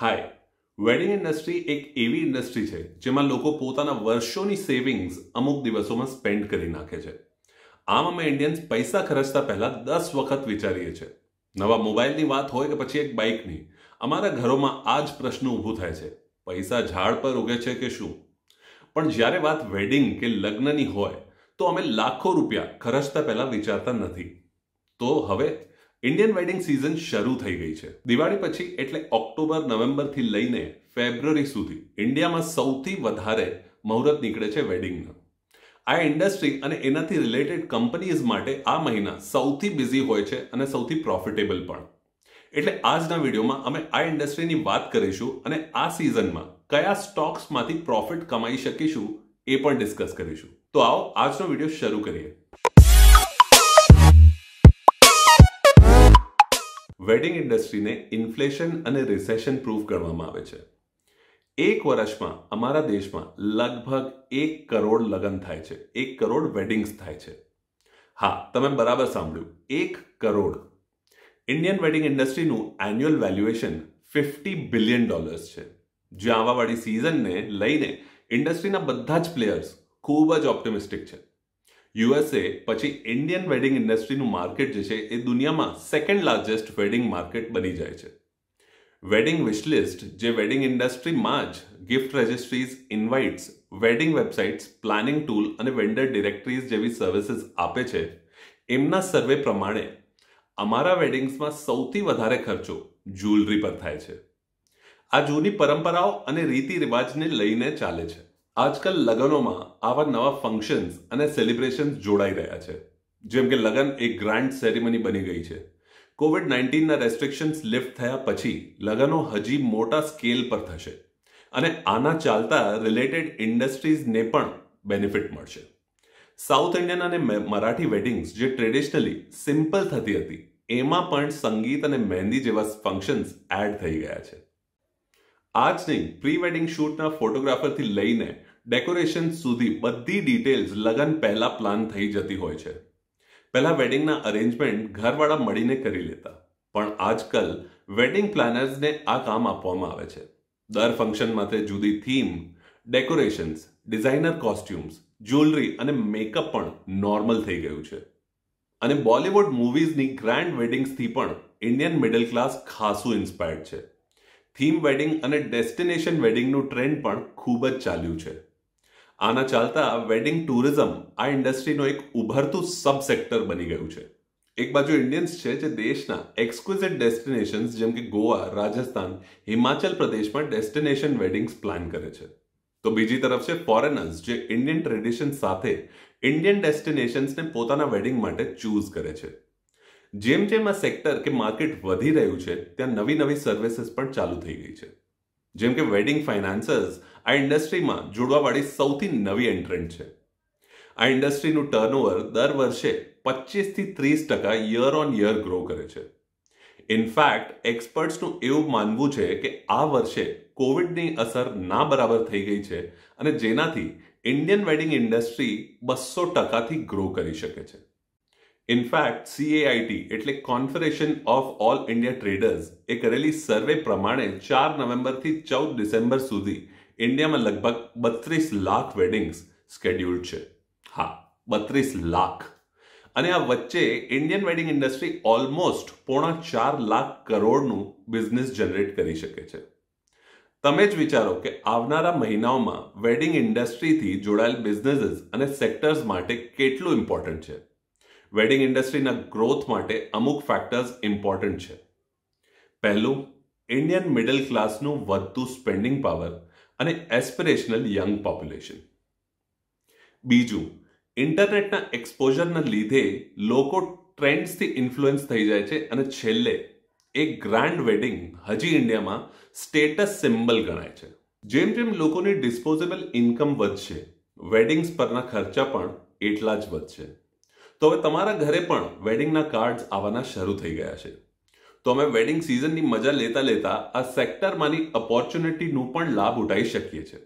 હાય wedding industry એક એવી industry છે, જેમાં લોકો પોતાના વર્ષોની સેવિંગ્સ અમુક દિવસોમાં સ્પેન્ડ કરી નાખે છે. આમ અમે ઇન્ડિયન્સ પૈસા ખર્ચતા પહેલાં દસ વખત વિચારીએ છીએ. નવા મોબાઈલની વાત હોય કે પછી એક બાઇકની અમારા ઘરોમાં આ જ પ્રશ્ન ઊભું થાય છે. પૈસા ઝાડ પર ઉગે છે કે શું? પણ જ્યારે વાત વેડિંગ કે લગ્નની હોય, તો અમે લાખો રૂપિયા ખર્ચતા પહેલાં વિચારતા નથી. તો હવે ઇન્ડિયન વેડિંગ સિઝન શરૂ થઈ ગઈ છે. દિવાળી પછી એટલે ઓક્ટોબર, નવેમ્બરથી લઈને ફેબ્રુઆરી સુધી ઇન્ડિયામાં સૌથી વધારે મુહૂર્ત નીકળે છે વેડિંગના. આ ઇન્ડસ્ટ્રી અને એનાથી રિલેટેડ કંપનીઝ માટે આ મહિના સૌથી બિઝી હોય છે અને સૌથી પ્રોફિટેબલ પણ. એટલે આજના વિડીયોમાં અમે આ ઇન્ડસ્ટ્રીની વાત કરીશું અને આ સિઝનમાં કયા સ્ટોક્સમાંથી પ્રોફિટ કમાઈ શકીશું એ પણ ડિસ્કસ કરીશું. તો આવો, આજનો વીડિયો શરૂ કરીએ. વેડિંગ ઇન્ડસ્ટ્રીને ઇન્ફ્લેશન અને રિસેશન પ્રૂફ ગણવામાં આવે છે. એક વર્ષમાં અમારા દેશમાં લગભગ એક કરોડ લગ્ન થાય છે. એક કરોડ વેડિંગ્સ થાય છે. હા, તમે બરાબર સાંભળ્યું. એક crore. Indian wedding ઇન્ડસ્ટ્રીનું annual valuation fifty billion dollars છે. જે આવાવાળી સિઝનને લઈને ઇન્ડસ્ટ્રીના બધા જ પ્લેયર્સ ખૂબ જ ઓપ્ટિમિસ્ટિક છે. યુએસએ, પછી ઇન્ડિયન વેડિંગ ઇન્ડસ્ટ્રીનું માર્કેટ જે છે, એ દુનિયામાં સેકન્ડ લાર્જેસ્ટ વેડિંગ માર્કેટ બની જાય છે. વેડિંગ વિશલિસ્ટ જે વેડિંગ ઇન્ડસ્ટ્રીમાં જ gift registries invites wedding websites planning tool અને વેન્ડર ડિરેક્ટરીઝ જેવી સર્વિસીસ આપે છે, એમના સર્વે પ્રમાણે અમારા વેડિંગ્સમાં સૌથી વધારે ખર્ચો જ્વેલરી પર થાય છે. આ જૂની પરંપરાઓ અને રીતિ રિવાજને લઈને ચાલે છે. આજકાલ લગ્નોમાં આવા નવા ફંક્શન્સ અને સેલિબ્રેશન્સ જોડાઈ રહ્યા છે. જેમ કે લગ્ન એક ગ્રાન્ડ સેરેમની બની ગઈ છે. કોવિડ નાઇન્ટીનના રેસ્ટ્રિક્શન્સ લિફ્ટ થયા પછી લગ્નો હજી મોટા સ્કેલ પર થશે અને આના ચાલતા રિલેટેડ ઇન્ડસ્ટ્રીઝને પણ બેનિફિટ મળશે. સાઉથ ઇન્ડિયન અને મરાઠી વેડિંગ્સ જે ટ્રેડિશનલી સિમ્પલ થતી હતી, એમાં પણ સંગીત અને મહેંદી જેવા ફંક્શન્સ એડ થઈ ગયા છે. આજની નહીં પ્રી વેડિંગ શૂટના ફોટોગ્રાફરથી લઈને ડેકોરેશન સુધી બધી ડિટેલ્સ લગન પહેલા પ્લાન થઈ જતી હોય છે. પહેલા વેડિંગના અરેન્જમેન્ટ ઘરવાળા મળીને કરી લેતા, પણ આજકાલ વેડિંગ પ્લાનર્સને આ કામ આપવામાં આવે છે. દર ફંક્શન માટે જુદી theme decorations designer costumes jewellery અને મેકઅપ પણ નોર્મલ થઈ ગયું છે. અને બોલિવૂડ મૂવીઝની ગ્રાન્ડ વેડિંગ્સથી પણ ઇન્ડિયન મિડલ ક્લાસ ખાસું ઇન્સ્પાયર્ડ છે. થીમ વેડિંગ અને ડેસ્ટિનેશન વેડિંગનું ટ્રેન્ડ પણ ખૂબ જ ચાલ્યું છે. આના ચાલતા વેડિંગ ટુરિઝમ આ ઇન્ડસ્ટ્રીનો એક ઉભરતું સબ સેક્ટર બની ગયું છે. એક બાજુ ઇન્ડિયન્સ છે જે દેશના એક્સક્વિઝિટ ડેસ્ટિનેશન્સ જેમ કે ગોવા, રાજસ્થાન, હિમાચલ પ્રદેશમાં ડેસ્ટિનેશન વેડિંગ્સ પ્લાન કરે છે. તો બીજી તરફ છે ફોરેનર્સ જે ઇન્ડિયન ટ્રેડિશન સાથે ઇન્ડિયન ડેસ્ટિનેશન્સને પોતાના વેડિંગ માટે ચૂઝ કરે છે. જેમ જેમ આ સેક્ટર કે માર્કેટ વધી રહ્યું છે, ત્યાં નવી નવી સર્વિસીસ પણ ચાલુ થઈ ગઈ છે. જેમ કે વેડિંગ ફાઇનાન્સર્સ આ ઇન્ડસ્ટ્રીમાં જોડવાવાળી સૌથી નવી એન્ટ્રન્ટ છે. આ ઇન્ડસ્ટ્રીનું ટર્નઓવર દર વર્ષે પચીસથી ત્રીસ ટકા યર ઓન યર ગ્રો કરે છે. ઇનફેક્ટ એક્સપર્ટ્સનું એવું માનવું છે કે આ વર્ષે કોવિડની અસર ના બરાબર થઈ ગઈ છે અને જેનાથી ઇન્ડિયન વેડિંગ ઇન્ડસ્ટ્રી બસો ટકાથી ગ્રો કરી શકે છે. ઇનફેક્ટ સીએઆઈટી એટલે confederation of all India traders એ કરેલી સર્વે પ્રમાણે ચાર નવેમ્બરથી ચૌદ ડિસેમ્બર સુધી ઇન્ડિયામાં લગભગ બત્રીસ લાખ વેડિંગ્સ સ્કેડ્યુલ્ડ છે. હા, બત્રીસ લાખ. અને આ વચ્ચે ઇન્ડિયન વેડિંગ ઇન્ડસ્ટ્રી ઓલમોસ્ટ પોણા ચાર લાખ કરોડનું બિઝનેસ જનરેટ કરી શકે છે. તમે જ વિચારો કે આવનારા મહિનાઓમાં વેડિંગ ઇન્ડસ્ટ્રીથી જોડાયેલ બિઝનેસીસ અને સેક્ટર્સ માટે કેટલું ઇમ્પોર્ટન્ટ છે. વેડિંગ ઇન્ડસ્ટ્રીના ગ્રોથ માટે અમુક ફેક્ટર્સ ઇમ્પોર્ટન્ટ છે. પહેલું ઇન્ડિયન મિડલ ક્લાસનું વધતું સ્પેન્ડિંગ પાવર અને એસ્પિરેશનલ યંગ પોપ્યુલેશન બીજું ઇન્ટરનેટના એક્સપોઝરના લીધે લોકો ટ્રેન્ડ્સથી ઇન્ફ્લુઅન્સ થઈ જાય છે અને છેલ્લે એક ગ્રાન્ડ વેડિંગ હજી ઇન્ડિયામાં સ્ટેટસ સિમ્બલ ગણાય છે. જેમ જેમ લોકોની ડિસ્પોઝેબલ ઇન્કમ વધશે વેડિંગ્સ પરના ખર્ચા પણ એટલા જ વધશે. તો હવે તમારા ઘરે પણ વેડિંગના કાર્ડ્સ આવવાના શરૂ થઈ ગયા છે. તો અમે વેડિંગ સિઝનની મજા લેતા લેતા આ સેક્ટરમાંની ઓપોર્ચ્યુનિટીનું પણ લાભ ઉઠાવી શકીએ છીએ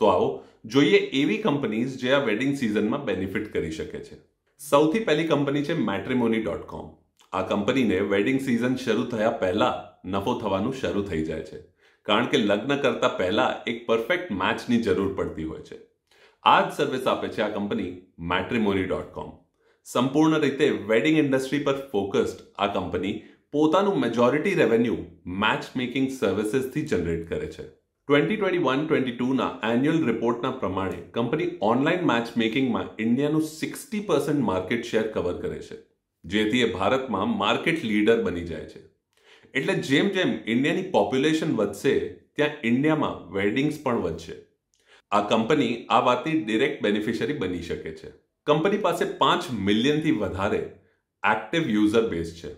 તો આવો જોઈએ એવી કંપનીઝ જે આ વેડિંગ સિઝનમાં બેનિફિટ કરી શકે છે. સૌથી પહેલી કંપની છે મેટ્રીમોની ડોટ કોમ આ કંપનીને વેડિંગ સિઝન શરૂ થયા પહેલા નફો થવાનું શરૂ થઈ જાય છે. કારણ કે લગ્ન કરતા પહેલા એક પરફેક્ટ મેચની જરૂર પડતી હોય છે. આ જ સર્વિસ આપે છે આ કંપની મેટ્રીમોની ડોટ કોમ સંપૂર્ણ રીતે વેડિંગ ઇન્ડસ્ટ્રી પર ફોકસ્ડ આ કંપની પોતાનું મેજોરિટી રેવન્યુ મેચ મેકિંગ સર્વિસીસથી જનરેટ કરે છે. ટ્વેન્ટી ટ્વેન્ટી વન ટ્વેન્ટી ટુના એન્યુઅલ રિપોર્ટના પ્રમાણે કંપની ઓનલાઈન મેચ મેકિંગમાં ઇન્ડિયાનું sixty percent market share cover કરે છે, જેથી એ ભારતમાં માર્કેટ લીડર બની જાય છે. એટલે જેમ જેમ ઇન્ડિયાની પોપ્યુલેશન વધશે, ત્યાં ઇન્ડિયામાં વેડિંગ્સ પણ વધશે. આ કંપની આ વાતની ડિરેક્ટ બેનિફિશરી બની શકે છે. કંપની પાસે પાંચ મિલિયનથી વધારે એક્ટિવ યુઝર બેઝ છે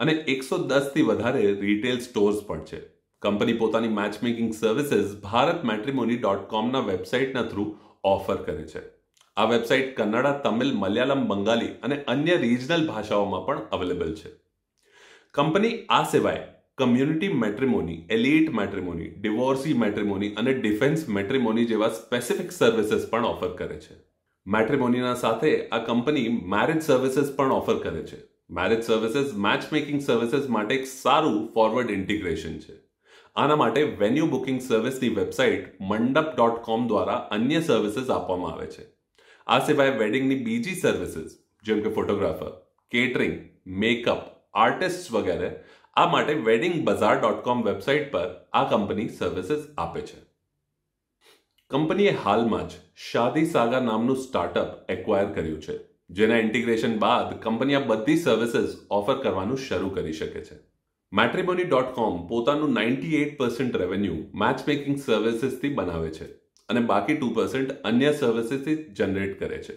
અને એકસો દસથી વધારે રિટેલ સ્ટોર્સ પણ છે. કંપની પોતાની matchmaking services Bharat matrimony dot કોમના વેબસાઇટના થ્રુ ઓફર કરે છે. આ વેબસાઇટ કન્નડા, તમિલ, મલયાલમ, બંગાળી અને અન્ય રિજનલ ભાષાઓમાં પણ અવેલેબલ છે. કંપની આ સિવાય community matrimony elite matrimony divorcee matrimony અને ડિફેન્સ મેટ્રિમોની જેવા સ્પેસિફિક સર્વિસીસ પણ ઓફર કરે છે. મેટ્રિમોનીના સાથે આ કંપની મેરેજ સર્વિસીસ પણ ઓફર કરે છે. Marriage services match making services માટે એક સારું ફોરવર્ડ ઇન્ટિગ્રેશન છે. આના માટે વેન્યુ બુકિંગ સર્વિસની વેબસાઇટ મંડપ ડોટ કોમ દ્વારા અન્ય સર્વિસીસ આપવામાં આવે છે. આ સિવાય વેડિંગની બીજી સર્વિસીસ જેમ કે ફોટોગ્રાફર કેટરિંગ મેકઅપ આર્ટિસ્ટ વગેરે, આ માટે wedding bazaar dot com website પર આ કંપની સર્વિસીસ આપે છે. કંપનીએ હાલમાં જ શાદી સાગા નામનું સ્ટાર્ટઅપ એક્વાયર કર્યું છે, જેના ઇન્ટિગ્રેશન બાદ કંપની આ બધી સર્વિસીસ ઓફર કરવાનું શરૂ કરી શકે છે. મેટ્રીમોની ડોટ કોમ પોતાનું ninety eight percent revenue match making સર્વિસીસથી બનાવે છે અને બાકી ટુ પર્સન્ટ અન્ય સર્વિસીસથી જનરેટ કરે છે.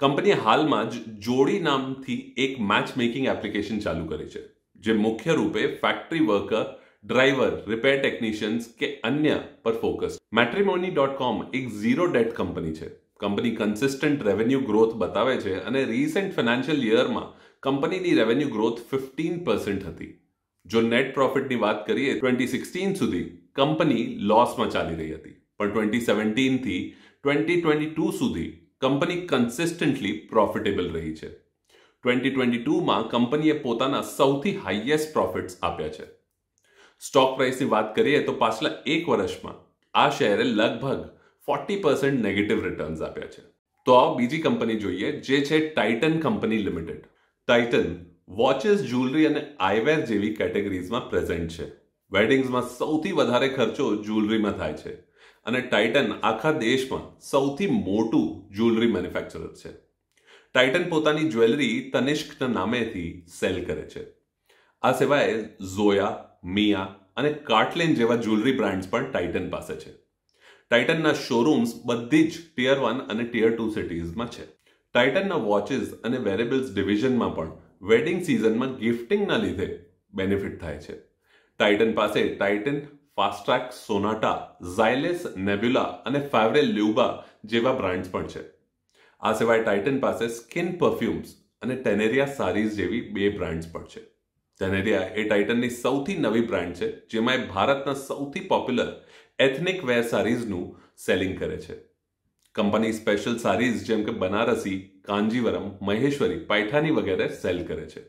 કંપનીએ હાલમાં જ જોડી નામથી એક મેચ મેકિંગ એપ્લિકેશન ચાલુ કરી છે, જે મુખ્ય રૂપે factory worker driver repair technicians કે અન્ય પર ફોકસ મેટ્રીમોની ડોટ કોમ એક ઝીરો ડેટ કંપની છે. કંપની કન્સિસ્ટન્ટ રેવન્યુ ગ્રોથ બતાવે છે અને રિસેન્ટ ફાઇનાન્શિયલ યરમાં કંપનીની રેવન્યુ ગ્રોથ ફિફ્ટીન પર્સન્ટ હતી. જો નેટ પ્રોફિટની વાત કરીએ ટ્વેન્ટી સિક્સટીન સુધી કંપની લોસમાં ચાલી રહી હતી. પણ ટ્વેન્ટી સેવન્ટીનથી ટ્વેન્ટી ટ્વેન્ટી ટુ સુધી કંપની કન્સિસ્ટન્ટલી પ્રોફિટેબલ રહી છે. ટ્વેન્ટી ટ્વેન્ટી ટુમાં કંપનીએ પોતાના સૌથી હાઈએસ્ટ પ્રોફિટ્સ આપ્યા છે. સ્ટોક પ્રાઇસની વાત કરીએ તો પાછલા એક વર્ષમાં આ શેરે લગભગ ફોર્ટી પર્સન્ટ નેગેટિવ રિટર્ન્સ આપ્યા છે. તો આવો બીજી કંપની જોઈએ જે છે Titan company limited Titan watches jewellery અને આઈવેર જેવી કેટેગરીઝમાં પ્રેઝન્ટ છે. વેડિંગ્સમાં સૌથી વધારે ખર્ચો જ્વેલરીમાં થાય છે. અને ટાઇટન આખા દેશમાં સૌથી મોટું જ્વેલરી મેન્યુફેક્ચરર છે. ટાઇટન પોતાની જ્વેલરી તનિષ્કના નામેથી સેલ કરે છે. આ સિવાય ઝોયા મિયા અને કાર્ટલેન જેવા જ્વેલરી બ્રાન્ડ્સ પણ ટાઇટન પાસે છે. ટાઇટનના શોરૂમ્સ બધી જ ટિયર વન અને ટિયર ટુ સિટીઝમાં છે. ટાઇટનના વોચિસ અને વેરેબલ્સ ડિવિઝનમાં પણ વેડિંગ સિઝનમાં ગિફ્ટિંગના લીધે બેનિફિટ થાય છે. ટાઇટન પાસે Titan Fastrack Sonata Xylys Nebula અને ફેવરેલ લ્યુબા જેવા બ્રાન્ડ્સ પણ છે. આ સિવાય ટાઇટન પાસે સ્કિન પરફ્યુમ્સ અને ટેનેરિયા સારીઝ જેવી બે બ્રાન્ડ્સ પણ છે. ટેનેરિયા એ ટાઇટનની સૌથી નવી બ્રાન્ડ છે, જેમાં એ ભારતના સૌથી પોપ્યુલર એથનિક વેર સારીઝનું સેલિંગ કરે છે. કંપની સ્પેશિયલ સારીઝ જેમ કે બનારસી, કાંજીવરમ, મહેશ્વરી પૈઠાની વગેરે સેલ કરે છે.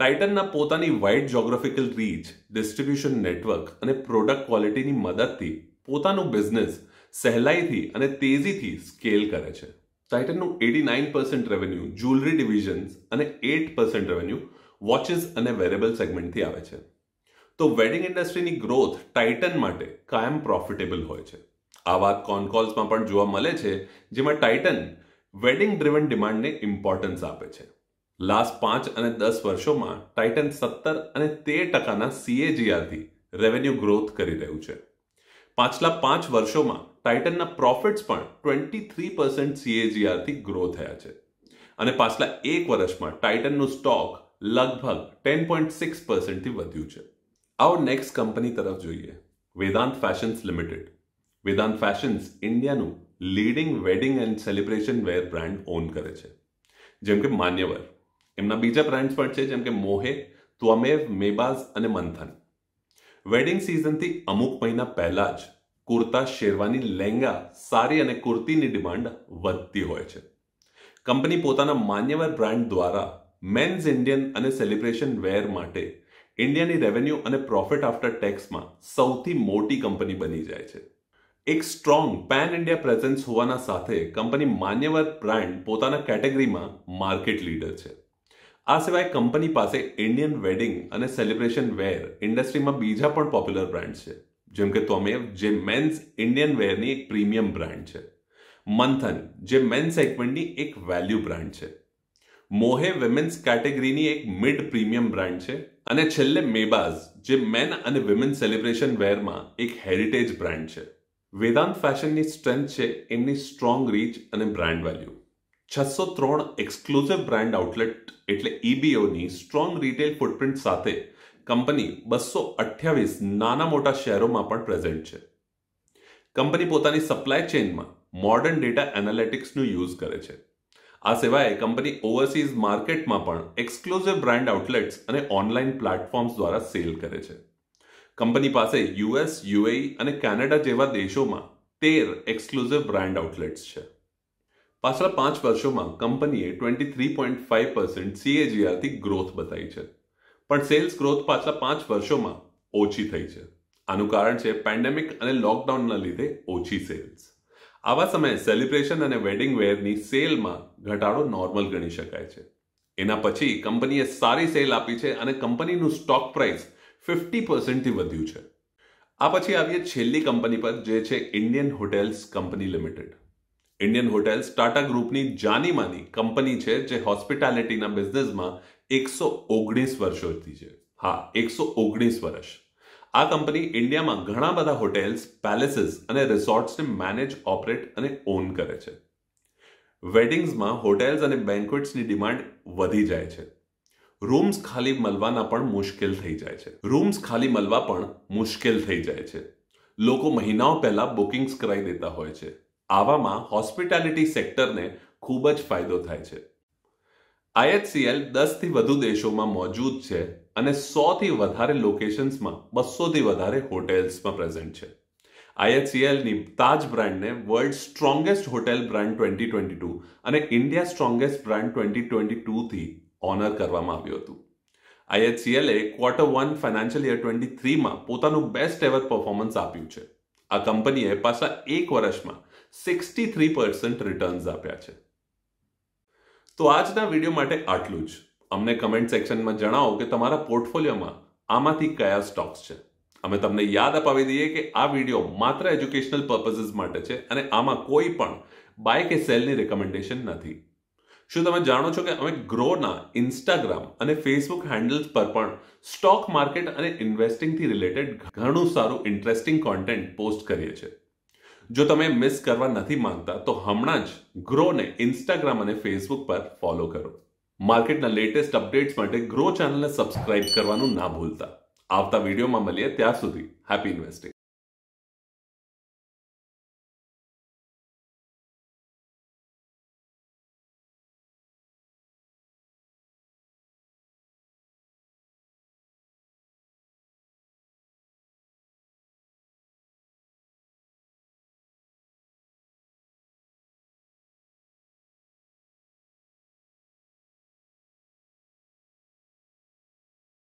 ટાઇટનના પોતાની wide geographical reach distribution network અને પ્રોડક્ટ ક્વોલિટીની મદદથી પોતાનું બિઝનેસ સહેલાઈથી અને તેજીથી સ્કેલ કરે છે. ટાઇટનનું eighty nine percent revenue jewellery divisions અને એટ પર્સન્ટ રેવન્યુ વોચિસ અને વેરેબલ સેગમેન્ટથી આવે છે. તો વેડિંગ ઇન્ડસ્ટ્રીની ગ્રોથ ટાઇટન માટે કાયમ પ્રોફિટેબલ હોય છે. આ વાત કોન્કોલ્સમાં પણ જોવા મળે છે, જેમાં ટાઇટન વેડિંગ ડ્રિવન ડિમાન્ડને ઇમ્પોર્ટન્સ આપે છે. લાસ્ટ પાંચ અને દસ વર્ષોમાં ટાઇટન સત્તર અને તેર ટકાના સીએજીઆરથી રેવન્યુ ગ્રોથ કરી રહ્યું છે. પાછલા પાંચ વર્ષોમાં ટાઇટનના પ્રોફિટ્સ પણ ટ્વેન્ટી થ્રી પર્સન્ટ સીએજીઆરથી ગ્રો થયા છે. અને પાછલા એક વર્ષમાં ટાઇટનનું સ્ટોક લગભગ ટેન પોઈન્ટ સિક્સ પર્સન્ટથી વધ્યું છે. આવો નેક્સ્ટ કંપની તરફ જોઈએ. Vedant fashions limited Vedant fashions ઇન્ડિયાનું leading wedding and celebration wear brand own કરે છે. જેમ કે માન્યવર. એમના બીજા બ્રાન્ડ્સ પણ છે, જેમ કે મોહે, ત્વમેવ, મેબાઝ અને મંથન. વેડિંગ સિઝનથી અમુક મહિના પહેલા જ કુર્તા, શેરવાની લહેંગા સારી અને કુર્તીની ડિમાન્ડ વધતી હોય છે. કંપની પોતાના માન્યવર બ્રાન્ડ દ્વારા મેન્સ ઇન્ડિયન અને સેલિબ્રેશન વેર માટે ઇન્ડિયાની રેવન્યુ અને પ્રોફિટ આફ્ટર ટેક્સમાં સૌથી મોટી કંપની બની જાય છે. એક સ્ટ્રોંગ પેન ઇન્ડિયા પ્રેઝન્સ હોવાના સાથે કંપની માન્યવર બ્રાન્ડ પોતાના કેટેગરીમાં માર્કેટ લીડર છે. આ સિવાય કંપની પાસે ઇન્ડિયન વેડિંગ અને સેલિબ્રેશન વેર ઇન્ડસ્ટ્રીમાં બીજા પણ પોપ્યુલર બ્રાન્ડ છે. જેમ કે ત્વમેવ જે મેન્સ ઇન્ડિયન વેરની એક પ્રીમિયમ બ્રાન્ડ છે. મંથન જે મેન સેગમેન્ટની એક વેલ્યુ બ્રાન્ડ છે. મોહે વિમેન્સ કેટેગરીની એક મિડ પ્રીમિયમ બ્રાન્ડ છે અને છેલ્લે મેબાઝ જે મેન અને વિમેન સેલિબ્રેશન વેરમાં એક હેરિટેજ બ્રાન્ડ છે. વેદાંત ફેશનની સ્ટ્રેન્થ છે, એમની સ્ટ્રોંગ રીચ અને બ્રાન્ડ વેલ્યુ છસો ત્રણ એક્સક્લુઝિવ બ્રાન્ડ આઉટલેટ એટલે ઈબીઓની સ્ટ્રોંગ રિટેલ ફૂટપ્રિન્ટ સાથે કંપની બસો અઠ્યાવીસ નાના મોટા શહેરોમાં પણ પ્રેઝન્ટ છે. કંપની પોતાની સપ્લાય ચેઇનમાં મોડર્ન ડેટા એનાલિટિક્સનો યુઝ કરે છે. આ સિવાય કંપની ઓવરસીઝ માર્કેટમાં પણ એક્સક્લુઝિવ બ્રાન્ડ આઉટલેટ્સ અને ઓનલાઈન પ્લેટફોર્મ્સ દ્વારા સેલ કરે છે. કંપની પાસે યુએસ, યુએઈ અને કેનેડા જેવા દેશોમાં તેર એક્સક્લુઝિવ બ્રાન્ડ આઉટલેટ્સ છે. પાછલા પાંચ વર્ષોમાં કંપનીએ twenty three point five percent સીએજીઆરથી growth બતાવી છે. પણ સેલ્સ ગ્રોથ પાછલા પાંચ વર્ષોમાં ઓછી થઈ છે. આનું કારણ છે પેન્ડેમિક અને લોકડાઉનના લીધે ઓછી સેલ્સ. આવા સમયે સેલિબ્રેશન અને વેડિંગ વેરની સેલમાં ઘટાડો નોર્મલ ગણી શકાય છે. એના પછી કંપનીએ સારી સેલ આપી છે અને કંપનીનું સ્ટોક પ્રાઇસ ફિફ્ટી પર્સન્ટથી વધ્યું છે. આ પછી આવીએ છેલ્લી કંપની પર, જે છે Indian hotels company limited Indian hotels Tata ગ્રુપની જાની માની કંપની છે જે હોસ્પિટાલિટીના બિઝનેસમાં એકસો ઓગણીસ વર્ષોથી છે. હા, એકસો ઓગણીસ વર્ષ. આ કંપની ઇન્ડિયામાં ઘણા બધા હોટેલ્સ, પેલેસીસ અને રિસોર્ટ્સને મેનેજ, ઓપરેટ અને ઓન કરે છે. વેડિંગ્સમાં હોટેલ્સ અને બેન્ક્વેટ્સની ડિમાન્ડ વધી જાય છે. રૂમ્સ ખાલી મળવાના પણ મુશ્કેલ થઈ જાય છે. રૂમ્સ ખાલી મળવા પણ મુશ્કેલ થઈ જાય છે. લોકો મહિનાઓ પહેલા બુકિંગ્સ કરાવી દેતા હોય છે. આવામાં હોસ્પિટાલિટી સેક્ટરને ખૂબ જ ફાયદો થાય છે. આઈએચસીએલ દસથી વધુ દેશોમાં મોજૂદ છે અને સોથી વધારે લોકેશન્સમાં, બસોથી વધારે હોટેલ્સમાં પ્રેઝન્ટ છે. આઈએચસીએલની Taj બ્રાન્ડને world strongest hotel brand twenty twenty two અને India strongest brand twenty twenty ટુથી honour કરવામાં આવ્યું હતું. આઈએચસીએલે quarter one financial year twenty થ્રીમાં પોતાનું બેસ્ટ એવર પરફોર્મન્સ આપ્યું છે. આ કંપનીએ પાછલા એક વર્ષમાં સિક્સટી થ્રી પર્સન્ટ રિટર્ન્સ આપ્યા છે. તો આજના વીડિયો માટે આટલું જ. અમને કમેન્ટ સેક્શનમાં જણાવો કે તમારા પોર્ટફોલિયોમાં આમાંથી કયા સ્ટોક્સ છે. અમે તમને યાદ અપાવી દઈએ કે આ વીડિયો માત્ર એજ્યુકેશનલ પર્પઝિસ માટે છે અને આમાં કોઈ પણ બાય કે સેલની રેકમેન્ડેશન નથી. શું તમે જાણો છો કે અમે ગ્રોના ઇન્સ્ટાગ્રામ અને ફેસબુક હેન્ડલ્સ પર પણ સ્ટોક માર્કેટ અને ઇન્વેસ્ટિંગથી રિલેટેડ ઘણું સારું ઇન્ટરેસ્ટિંગ કોન્ટેન્ટ પોસ્ટ કરીએ છીએ? જો તમે મિસ કરવા નથી માંગતા, તો હમણાં જ ગ્રોને ઇન્સ્ટાગ્રામ અને ફેસબુક પર ફોલો કરો. માર્કેટના લેટેસ્ટ અપડેટ્સ માટે ગ્રો ચેનલને સબસ્ક્રાઇબ કરવાનું ના ભૂલતા. આવતા વિડીયોમાં મળીએ ત્યાં સુધી. Happy investing